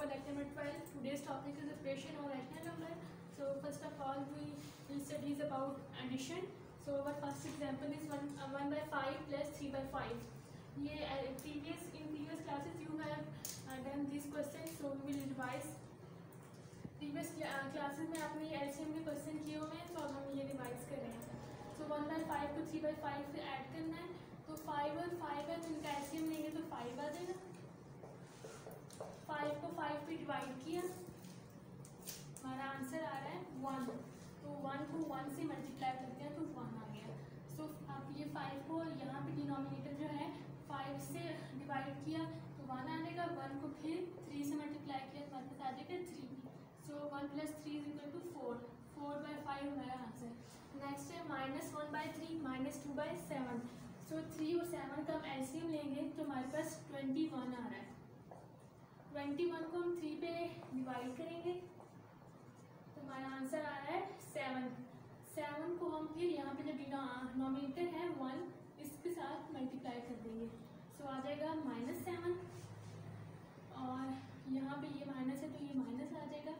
our lecture number 12. Today's topic is equation or rational number. So first of all, we will study about addition. So our first example is 1, uh, 1 by 5 plus 3 by 5. ये uh, previous in previous classes you have uh, done this question, so we will revise. Previous classes में आपने LCM के question किए हुए हैं तो अब हम ये रिवाइज कर रहे हैं सो वन बाई फाइव को थ्री बाई फाइव से ऐड करना है तो फाइव और फाइव है तो इनका एलसीएम लेंगे तो फाइव आ जाएगा फाइव को फाइव पे डिवाइड किया। हमारा आंसर आ रहा है वन तो वन को वन से मल्टीप्लाई करते हैं तो वन आ गया। सो so, आप ये फाइव को यहाँ पे डिनोमिनेटर जो है फाइव से डिवाइड किया तो वन आ जाएगा वन को फिर थ्री से मल्टीप्लाई किया तो हमारे आ जाएगा three so one plus three is equal to four four by five हमारा आंसर नेक्स्ट है minus one by three minus two by seven so three और सेवन का हम एलसीएम लेंगे तो हमारे पास ट्वेंटी वन आ रहा है। ट्वेंटी वन को हम थ्री पे डिवाइड करेंगे। तो हमारा आंसर आ रहा है सेवन सेवन को हम फिर यहाँ पे जो डिनोमिनेटर है वन इसके साथ मल्टीप्लाई कर देंगे। सो आ जाएगा माइनस सेवन और यहाँ पे ये माइनस है तो ये माइनस आ जाएगा।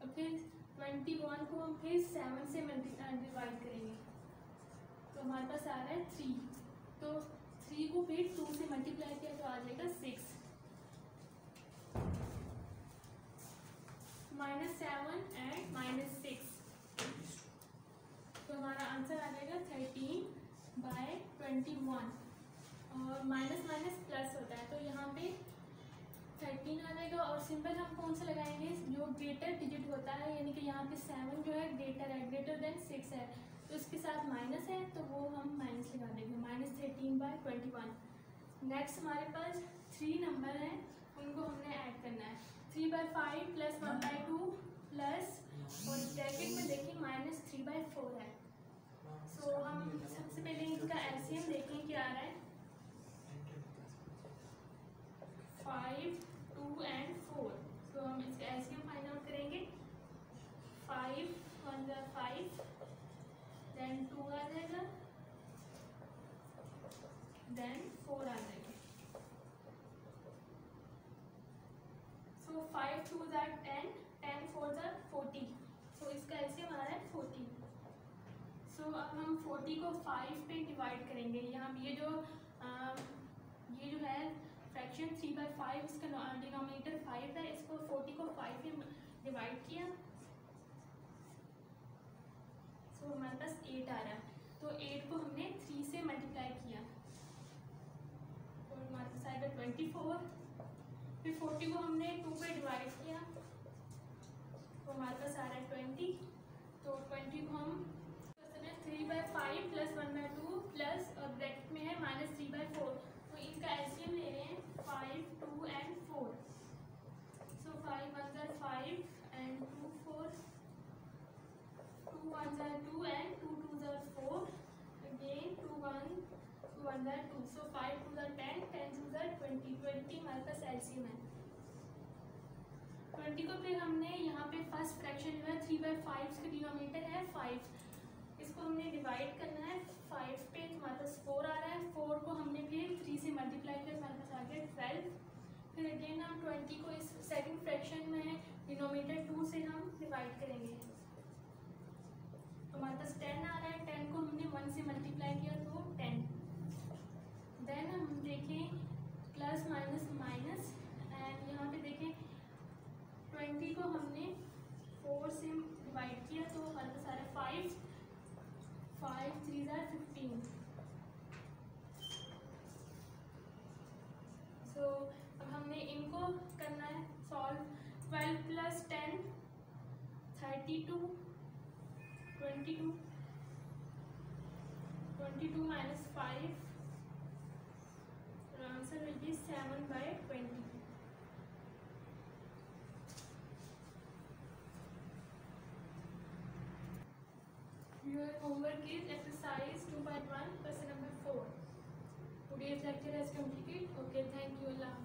और फिर ट्वेंटी वन को हम फिर सेवन से डिवाइड करेंगे। तो हमारे पास आ रहा है थ्री तो थ्री को फिर टू से मल्टीप्लाई किया तो आ जाएगा six seven and minus six तो हमारा आंसर आ जाएगा थर्टीन बाय ट्वेंटी वन और माइनस माइनस प्लस होता है तो यहाँ पे थर्टीन आ जाएगा, और सिंपल हम कौन सा लगाएँगे? जो ग्रेटर डिजिट होता है, यानी कि यहाँ पे सेवन जो है ग्रेटर है ग्रेटर देन सिक्स है। तो इसके साथ माइनस है तो वो हम माइनस लगा देंगे minus thirteen by twenty one next हमारे पास थ्री नंबर हैं, उनको हमने ऐड करना है। Three by five plus one by two plus और ब्रैकेट में देखिए माइनस थ्री बाई फोर है। सो so, हम सबसे पहले इसका एलसीएम देखें क्या आ रहा है। फाइव टू एंड फोर तो हम इसका एलसीएम फाइंड आउट करेंगे। फाइव वन ज़ा फाइव देन टू आ जाएगा। देन फोर आ जाएगा सो फाइव टू ज़ार टेन टेन फोर ज़ार फोर्टी सो इसका ऐसे हमारा है फोर्टी सो so, अब हम फोर्टी को फाइव पे डिवाइड करेंगे. यहाँ ये जो आ, ये जो है फ्रैक्शन थ्री बाई फाइव इसका डिनोमिनेटर फाइव है. इसको फोर्टी को फाइव पे डिवाइड किया. सो so, हमारे पास एट आ रहा है. तो एट को हमने थ्री से मल्टीप्लाई किया. तो हमारे पास आएगा ट्वेंटी फोर फिर फोर्टी को हमने टू पे डिवाइड किया। तो हमारे पास आ रहा है ट्वेंटी। तो ट्वेंटी को हम 1 2 so 5 2 the 10 10 2 the 20 20 हमारे पास एलसीएम है। 20 को फिर हमने यहाँ पे फ़र्स्ट फ्रैक्शन जो है थ्री बाई फाइव का डिनोमीटर है फाइव इसको हमने डिवाइड करना है फाइव पे हमारे पास फोर आ रहा है फोर को हमने फिर थ्री से मल्टीप्लाई किया, हमारे पास आ गया ट्वेल्व फिर अगेन हम ट्वेंटी को इस सेकंड फ्रैक्शन में डिनोमीटर टू से हम डिवाइड करेंगे। तो हमारे पास टेन आ रहा है प्लस माइनस माइनस एंड यहाँ पे देखें ट्वेंटी को हमने फोर से डिवाइड किया तो हमारे है फाइव फाइव थ्री ज़ार फिफ्टीन सो अब हमने इनको करना है solve twelve plus ten thirty two twenty two twenty two minus five answer will be seven by twenty Your homework is exercise 2.1 question number 4. Today's lecture has completed. Okay, thank you. Allah